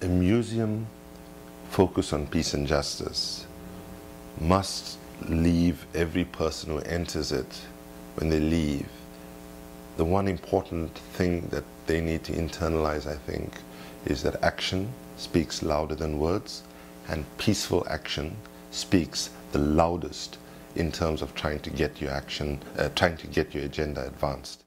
A museum focused on peace and justice must leave every person who enters it when they leave. The one important thing that they need to internalize, I think, is that action speaks louder than words and peaceful action speaks the loudest in terms of trying to get your action, uh, trying to get your agenda advanced.